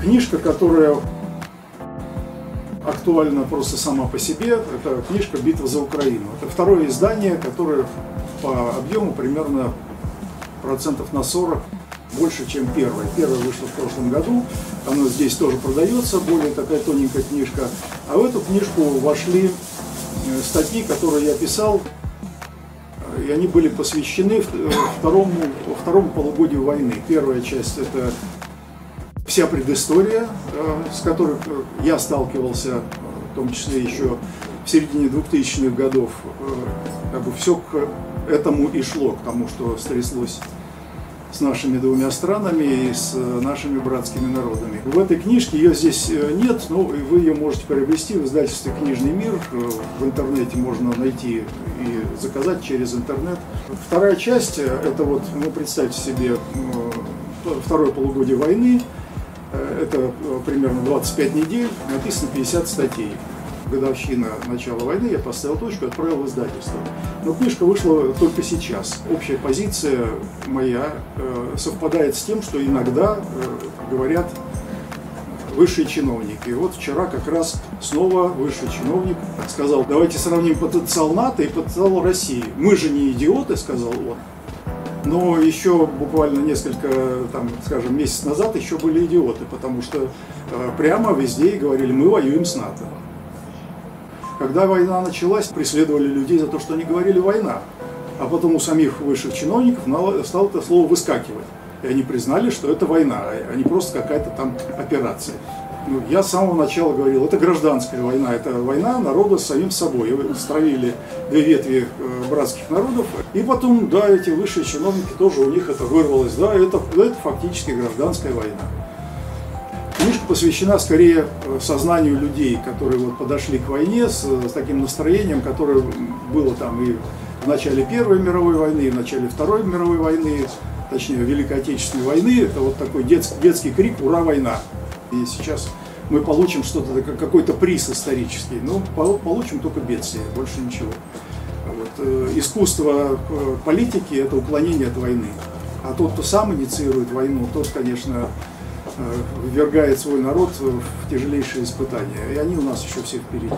книжка, которая актуальна просто сама по себе. Это книжка «Битва за Украину». Это второе издание, которое по объему примерно процентов на 40 больше, чем первое. Первое вышло в прошлом году, оно здесь тоже продается, более такая тоненькая книжка. А в эту книжку вошли э, статьи, которые я писал, и они были посвящены э, второму, второму полугодию войны. Первая часть – это вся предыстория, э, с которой я сталкивался, в том числе еще в середине 2000-х годов. Как бы все к этому и шло, к тому, что стряслось с нашими двумя странами и с э, нашими братскими народами. В этой книжке ее здесь э, нет, но вы ее можете приобрести в издательстве «Книжный мир». Э, в интернете можно найти и заказать через интернет. Вторая часть – это вот, ну, представьте себе, второе полугодие войны. Это примерно 25 недель, написано 50 статей годовщина начала войны, я поставил точку отправил в издательство. Но книжка вышла только сейчас. Общая позиция моя э, совпадает с тем, что иногда э, говорят высшие чиновники. И вот вчера как раз снова высший чиновник сказал, давайте сравним потенциал НАТО и потенциал России. Мы же не идиоты, сказал он. Но еще буквально несколько, там, скажем, месяц назад еще были идиоты, потому что э, прямо везде говорили, мы воюем с НАТО. Когда война началась, преследовали людей за то, что они говорили «война». А потом у самих высших чиновников стало это слово выскакивать. И они признали, что это война, а не просто какая-то там операция. Ну, я с самого начала говорил, это гражданская война, это война народа с самим собой. И строили две ветви э, братских народов. И потом, да, эти высшие чиновники тоже у них это вырвалось. Да, это, это фактически гражданская война. Книжка посвящена скорее э, сознанию людей, которые вот подошли к войне с, с таким настроением, которое было там и в начале Первой мировой войны, и в начале Второй мировой войны, точнее Великой Отечественной войны. Это вот такой детский, детский крик «Ура, война!». И сейчас мы получим что-то, какой-то приз исторический, но получим только бедствие, больше ничего. Вот. Э, искусство э, политики – это уклонение от войны. А тот, кто сам инициирует войну, тот, конечно, Э, ввергает свой народ в тяжелейшие испытания. И они у нас еще все впереди.